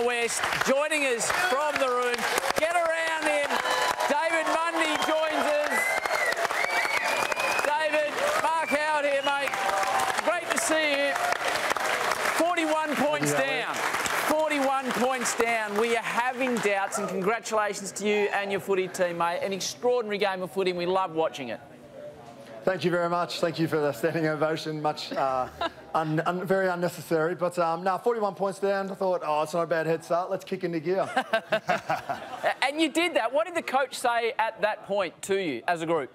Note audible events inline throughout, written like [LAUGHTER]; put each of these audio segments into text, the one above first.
the West, joining us from the room. Get around him. David Mundy joins us. David, Mark Howard here, mate. Great to see you. 41 points down. 41 points down. We are having doubts, and congratulations to you and your footy team, mate. An extraordinary game of footy, and we love watching it. Thank you very much. Thank you for the standing ovation. Much, uh, [LAUGHS] un, un, very unnecessary. But um, now, 41 points down. I thought, oh, it's not a bad head start. Let's kick into gear. [LAUGHS] and you did that. What did the coach say at that point to you as a group?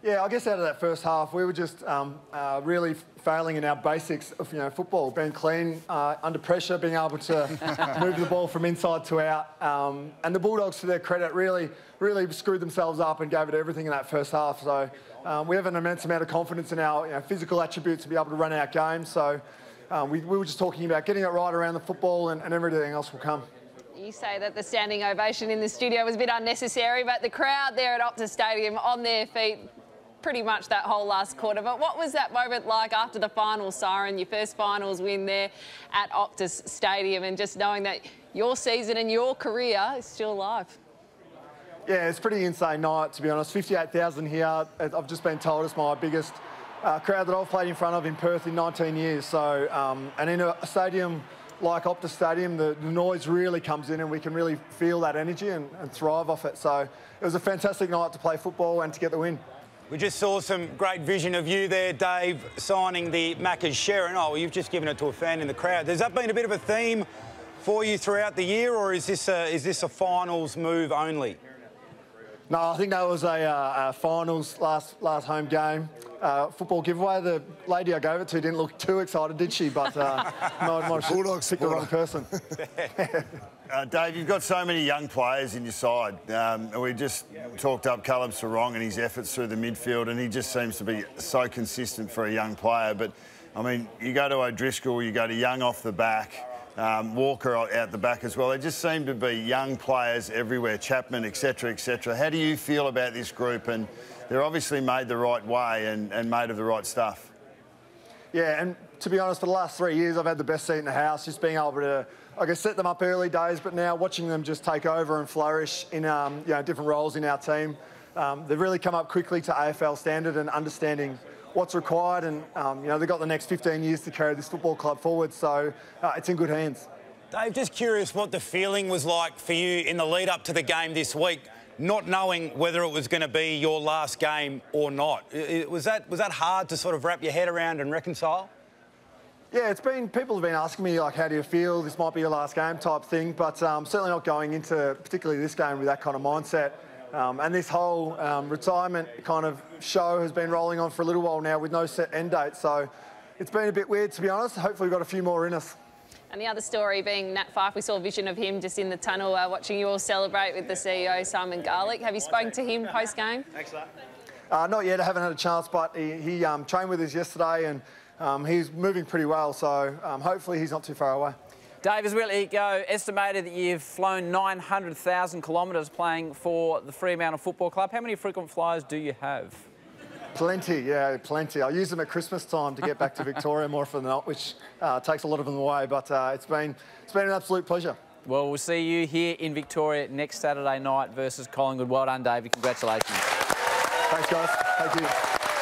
Yeah, I guess out of that first half, we were just um, uh, really failing in our basics of you know football, being clean uh, under pressure, being able to [LAUGHS] move the ball from inside to out. Um, and the Bulldogs, to their credit, really, really screwed themselves up and gave it everything in that first half. So um, we have an immense amount of confidence in our you know, physical attributes to be able to run our game. So um, we, we, were just talking about getting it right around the football, and, and everything else will come. You say that the standing ovation in the studio was a bit unnecessary, but the crowd there at Optus Stadium on their feet pretty much that whole last quarter. But what was that moment like after the final siren, your first finals win there at Optus Stadium, and just knowing that your season and your career is still alive? Yeah, it's pretty insane night, to be honest. 58,000 here. I've just been told it's my biggest uh, crowd that I've played in front of in Perth in 19 years. So, um, and in a stadium like Optus Stadium, the, the, noise really comes in and we can really feel that energy and, and thrive off it. So it was a fantastic night to play football and to get the win. We just saw some great vision of you there, Dave, signing the Macca's Sherrin. Oh, well, you've just given it to a fan in the crowd. Has that been a bit of a theme for you throughout the year, or is this a, is this a finals move only? No, I think that was a, uh, a finals last last home game. Uh, football giveaway. The lady I gave it to didn't look too excited, did she? But uh, [LAUGHS] might, might Bulldogs picked the wrong person. [LAUGHS] uh, Dave, you've got so many young players in your side. Um, we just talked up Caleb Serong and his efforts through the midfield, and he just seems to be so consistent for a young player. But I mean, you go to O'Driscoll, you go to Young off the back um, Walker out the back as well. They just seem to be young players everywhere, Chapman, etc., etc. How do you feel about this group? And they're obviously made the right way and, and made of the right stuff. Yeah, and to be honest, for the last three years, I've had the best seat in the house, just being able to, I guess, set them up early days, but now watching them just take over and flourish in um, you know, different roles in our team. Um, they've really come up quickly to AFL standard and understanding what's required, and um, you know they've got the next 15 years to carry this football club forward. So uh, it's in good hands. Dave, just curious what the feeling was like for you in the lead up to the game this week, not knowing whether it was going to be your last game or not. Was that was that hard to sort of wrap your head around and reconcile? Yeah, it's been people have been asking me like, how do you feel? This might be your last game type thing, but um, certainly not going into particularly this game with that kind of mindset. Um, and this whole um, retirement kind of show has been rolling on for a little while now with no set end date. So it's been a bit weird, to be honest. Hopefully, we've got a few more in us. And the other story being Nat Fyfe, we saw a vision of him just in the tunnel uh, watching you all celebrate with the CEO, Simon Garlick. Have you spoken to him post game? Thanks a. Uh, not yet, I haven't had a chance, but he, he um, trained with us yesterday and um, he's moving pretty well, so um, hopefully he's not too far away. Dave, as well, go, estimated that you've flown 900,000 kilometres playing for the Fremantle Football Club. How many frequent flyers do you have? Plenty, yeah, plenty. I use them at Christmas time to get back to Victoria more often than not, which uh, takes a lot of them away. But uh, it's been it's been an absolute pleasure. Well, we'll see you here in Victoria next Saturday night versus Collingwood. Well done, David. Congratulations. Thanks, guys. Thank you.